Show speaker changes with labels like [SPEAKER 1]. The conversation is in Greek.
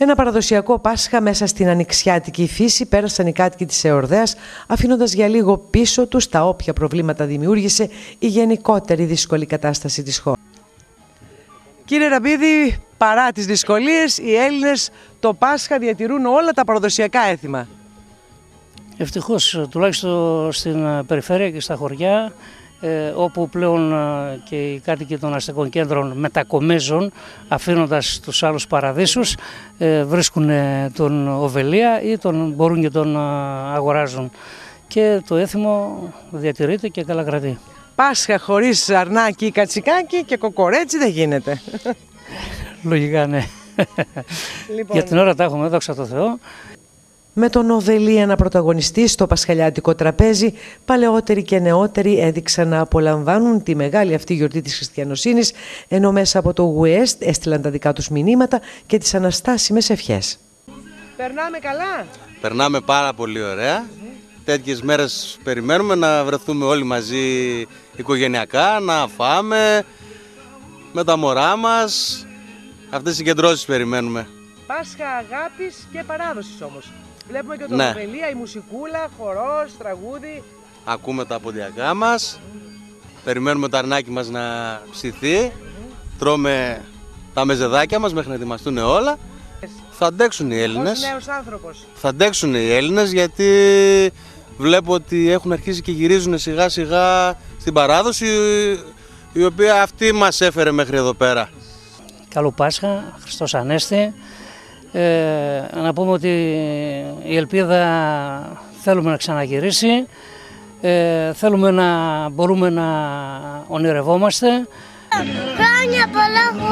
[SPEAKER 1] Ένα παραδοσιακό Πάσχα μέσα στην ανοιξιάτικη φύση πέρασαν οι κάτοικοι της Εορδέας αφήνοντας για λίγο πίσω τους τα όποια προβλήματα δημιούργησε η γενικότερη δύσκολη κατάσταση της χώρας. Κύριε Ραμπίδη, παρά τις δυσκολίες, οι Έλληνες το Πάσχα διατηρούν όλα τα παραδοσιακά έθιμα.
[SPEAKER 2] Ευτυχώς, τουλάχιστον στην περιφέρεια και στα χωριά, ε, όπου πλέον ε, και οι κάτοικοι των αστικών κέντρων μετακομίζουν αφήνοντας τους άλλους παραδείσους ε, βρίσκουν τον οβελία ή τον μπορούν και τον αγοράζουν και το έθιμο διατηρείται και καλά κρατεί.
[SPEAKER 1] Πάσχα χωρίς αρνάκι, κατσικάκι και κοκορέτσι δεν γίνεται.
[SPEAKER 2] Λογικά ναι. Λοιπόν... Για την ώρα τα έχουμε, δόξα τω Θεώ
[SPEAKER 1] με τον Οβελία να πρωταγωνιστεί στο πασχαλιάτικο τραπέζι, παλαιότεροι και νεότεροι έδειξαν να απολαμβάνουν τη μεγάλη αυτή γιορτή της χριστιανοσύνης, ενώ μέσα από το Γουέστ έστειλαν τα δικά τους μηνύματα και τις αναστάσιμες ευχές. Περνάμε καλά;
[SPEAKER 3] Περνάμε πάρα πολύ ωραία. Τέτοιες μέρες περιμένουμε να βρεθούμε όλοι μαζί οικογενειακά, να φάμε με τα μωρά μας. Αυτές οι συγκεντρώσεις περιμένουμε.
[SPEAKER 1] Πάσχα αγάπης και παράδοσης όμως. Βλέπουμε και το ναι. η μουσικούλα, χορός, τραγούδι.
[SPEAKER 3] Ακούμε τα ποντιακά μας, περιμένουμε το αρνάκι μας να ψηθεί, τρώμε τα μεζεδάκια μας μέχρι να ετοιμαστούν όλα. Θα αντέξουν οι Έλληνες.
[SPEAKER 1] νέος άνθρωπος.
[SPEAKER 3] Θα αντέξουν οι Έλληνες γιατί βλέπω ότι έχουν αρχίσει και γυρίζουν σιγά σιγά στην παράδοση η οποία αυτή μας έφερε μέχρι εδώ πέρα.
[SPEAKER 2] Καλό Πάσχα, Χριστός Ανέστη. Ε, να πούμε ότι η ελπίδα θέλουμε να ξαναγυρίσει, ε, θέλουμε να μπορούμε να ονειρευόμαστε.
[SPEAKER 4] Χρόνια πολλά